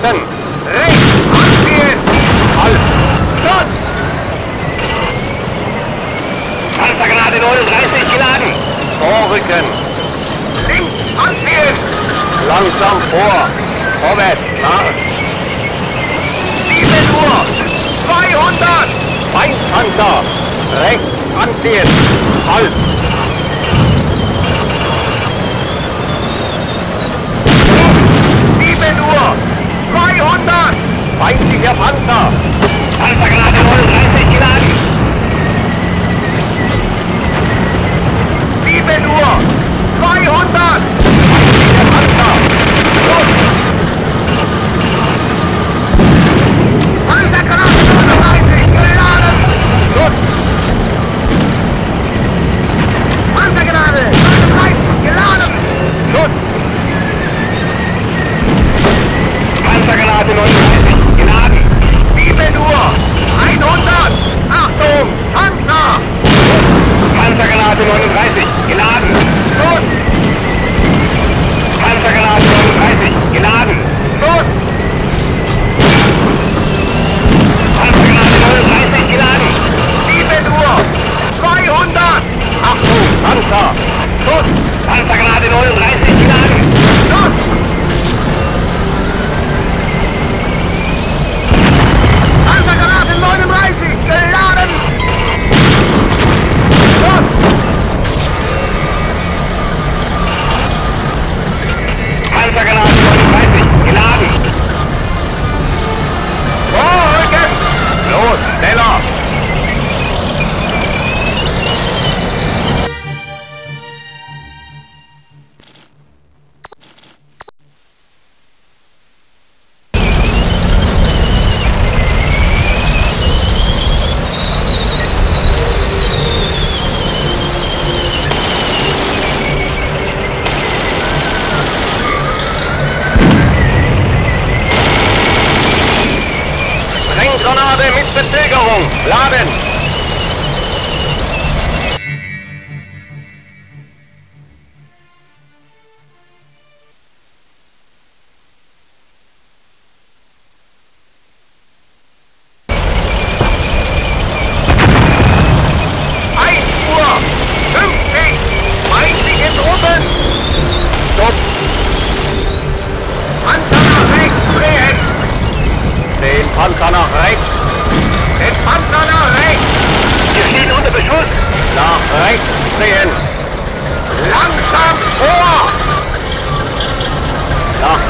Osten. Rechts. Abwehr ist halb. Schuss! Panzergranate 39 geladen. Vorrücken. Links. Anziehen! Langsam vor. Vorwärts. Marsch. 7 Uhr. 200. Feindpanzer. Rechts. Anziehen. Halt! 39, Geladen. 7 Uhr. 100. Achtung, Panzer. Panzergranate 39. Geladen. Los. Brenngranate mit Verzögerung. Laden. Drehen. Langsam vor! Nach